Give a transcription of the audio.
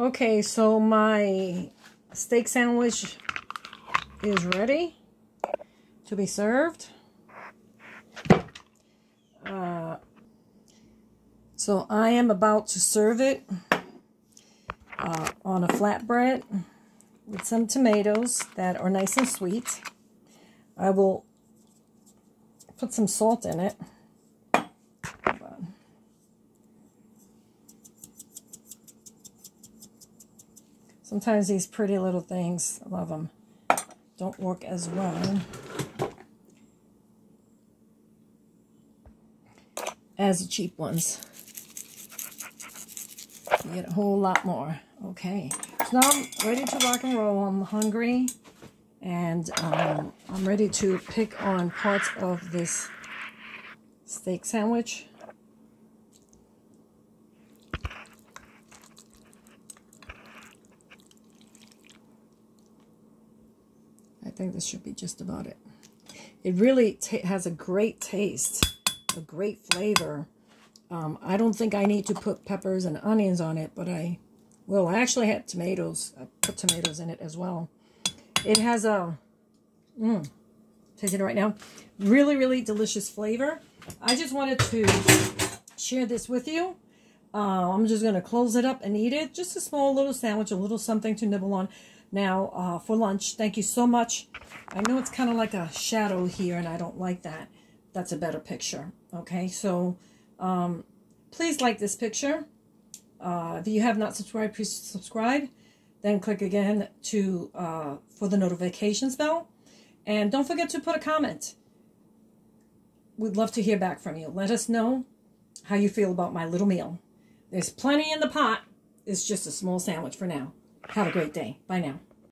Okay, so my steak sandwich is ready to be served. Uh, so I am about to serve it uh, on a flatbread with some tomatoes that are nice and sweet. I will put some salt in it. Sometimes these pretty little things, I love them, don't work as well as the cheap ones. You get a whole lot more. Okay, so now I'm ready to rock and roll. I'm hungry and um, I'm ready to pick on parts of this steak sandwich. I think this should be just about it. It really has a great taste, a great flavor. Um, I don't think I need to put peppers and onions on it, but I will. I actually had tomatoes. I put tomatoes in it as well. It has a, mmm, tasting it right now, really, really delicious flavor. I just wanted to share this with you. Uh, I'm just going to close it up and eat it. Just a small little sandwich, a little something to nibble on now uh, for lunch. Thank you so much. I know it's kind of like a shadow here, and I don't like that. That's a better picture. Okay, so um, please like this picture. Uh, if you have not subscribed, please subscribe. Then click again to uh, for the notifications bell. And don't forget to put a comment. We'd love to hear back from you. Let us know how you feel about my little meal. There's plenty in the pot. It's just a small sandwich for now. Have a great day. Bye now.